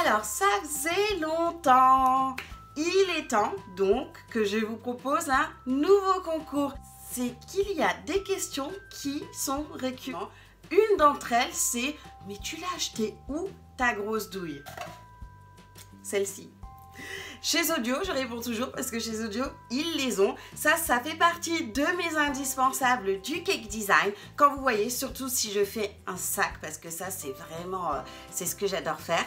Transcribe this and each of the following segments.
Alors, ça faisait longtemps. Il est temps donc que je vous propose un nouveau concours. C'est qu'il y a des questions qui sont récurrentes. Une d'entre elles, c'est Mais tu l'as acheté où ta grosse douille? Celle-ci. Chez Audio, je réponds toujours parce que chez Audio, ils les ont. Ça, ça fait partie de mes indispensables du cake design. Quand vous voyez, surtout si je fais un sac, parce que ça, c'est vraiment, euh, c'est ce que j'adore faire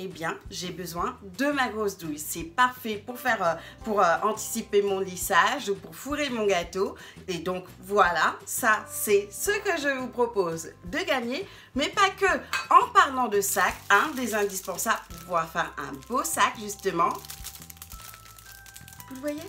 eh bien, j'ai besoin de ma grosse douille. C'est parfait pour euh, euh, anticiper mon lissage ou pour fourrer mon gâteau. Et donc, voilà, ça, c'est ce que je vous propose de gagner. Mais pas que. En parlant de sac, un des indispensables pour pouvoir faire un beau sac, justement. Vous le voyez?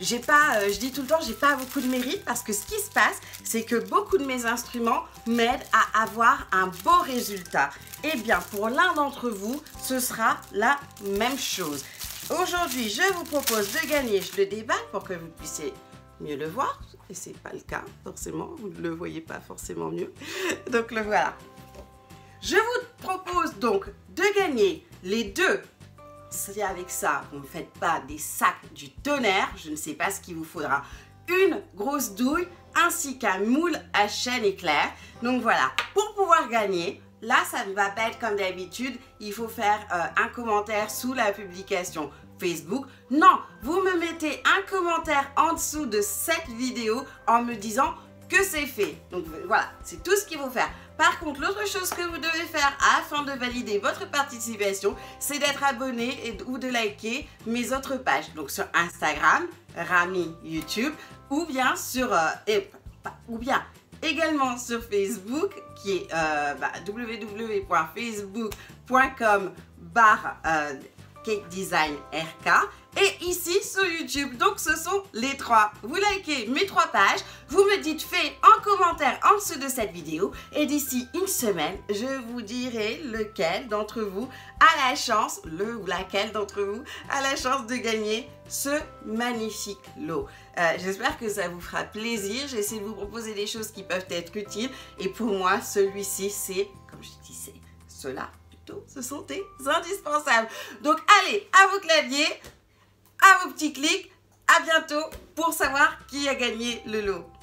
J'ai pas, euh, je dis tout le temps, j'ai pas beaucoup de mérite parce que ce qui se passe, c'est que beaucoup de mes instruments m'aident à avoir un beau résultat. Eh bien, pour l'un d'entre vous, ce sera la même chose. Aujourd'hui, je vous propose de gagner, le déballe pour que vous puissiez mieux le voir. Et c'est pas le cas, forcément, vous ne le voyez pas forcément mieux. Donc le voilà. Je vous propose donc de gagner les deux si avec ça, vous ne faites pas des sacs du tonnerre, je ne sais pas ce qu'il vous faudra. Une grosse douille ainsi qu'un moule à chaîne éclair. Donc voilà, pour pouvoir gagner, là ça ne va pas être comme d'habitude, il faut faire euh, un commentaire sous la publication Facebook. Non, vous me mettez un commentaire en dessous de cette vidéo en me disant que c'est fait. Donc voilà, c'est tout ce qu'il faut faire. Par contre, l'autre chose que vous devez faire afin de valider votre participation, c'est d'être abonné ou de liker mes autres pages. Donc sur Instagram, Rami YouTube, ou bien sur euh, ou bien également sur Facebook qui est euh, bah, www.facebook.com barre euh, Design RK et ici sur YouTube. Donc ce sont les trois. Vous likez mes trois pages, vous me dites fait en commentaire en dessous de cette vidéo et d'ici une semaine, je vous dirai lequel d'entre vous a la chance, le ou laquelle d'entre vous a la chance de gagner ce magnifique lot. Euh, j'espère que ça vous fera plaisir. J'essaie de vous proposer des choses qui peuvent être utiles et pour moi, celui-ci, c'est, comme je disais, cela ce sont des indispensables. Donc allez, à vos claviers, à vos petits clics. À bientôt pour savoir qui a gagné le lot.